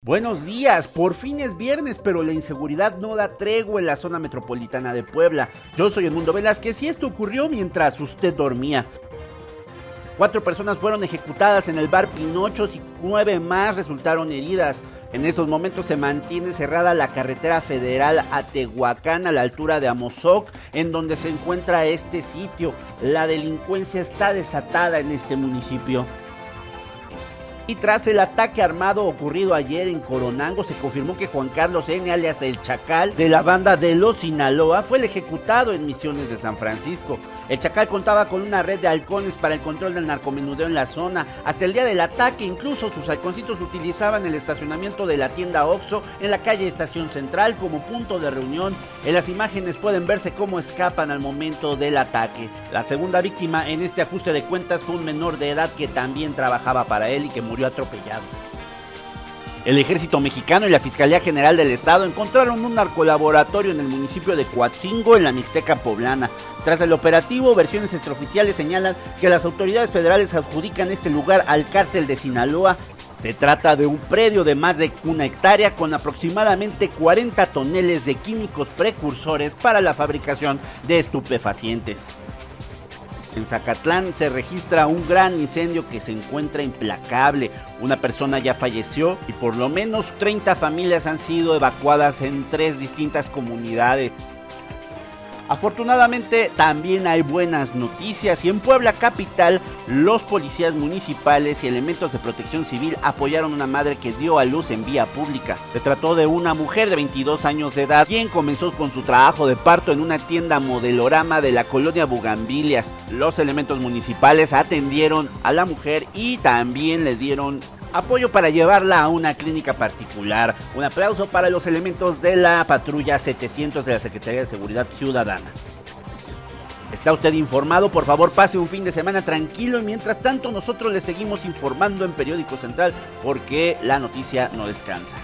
Buenos días, por fin es viernes, pero la inseguridad no da tregua en la zona metropolitana de Puebla. Yo soy el Mundo Velázquez y esto ocurrió mientras usted dormía. Cuatro personas fueron ejecutadas en el bar Pinochos y nueve más resultaron heridas. En estos momentos se mantiene cerrada la carretera federal a Tehuacán a la altura de Amozoc, en donde se encuentra este sitio. La delincuencia está desatada en este municipio. Y tras el ataque armado ocurrido ayer en Coronango, se confirmó que Juan Carlos N., alias El Chacal, de la banda de los Sinaloa, fue el ejecutado en Misiones de San Francisco. El Chacal contaba con una red de halcones para el control del narcomenudeo en la zona. Hasta el día del ataque, incluso sus halconcitos utilizaban el estacionamiento de la tienda Oxo en la calle Estación Central como punto de reunión. En las imágenes pueden verse cómo escapan al momento del ataque. La segunda víctima en este ajuste de cuentas fue un menor de edad que también trabajaba para él y que atropellado. El ejército mexicano y la Fiscalía General del Estado encontraron un narcolaboratorio en el municipio de Coatzingo, en la Mixteca poblana. Tras el operativo, versiones extraoficiales señalan que las autoridades federales adjudican este lugar al cártel de Sinaloa. Se trata de un predio de más de una hectárea con aproximadamente 40 toneles de químicos precursores para la fabricación de estupefacientes. En Zacatlán se registra un gran incendio que se encuentra implacable. Una persona ya falleció y por lo menos 30 familias han sido evacuadas en tres distintas comunidades. Afortunadamente también hay buenas noticias y en Puebla capital los policías municipales y elementos de protección civil apoyaron a una madre que dio a luz en vía pública. Se trató de una mujer de 22 años de edad quien comenzó con su trabajo de parto en una tienda modelorama de la colonia Bugambilias. Los elementos municipales atendieron a la mujer y también le dieron apoyo para llevarla a una clínica particular. Un aplauso para los elementos de la patrulla 700 de la Secretaría de Seguridad Ciudadana. ¿Está usted informado? Por favor, pase un fin de semana tranquilo y mientras tanto nosotros le seguimos informando en Periódico Central porque la noticia no descansa.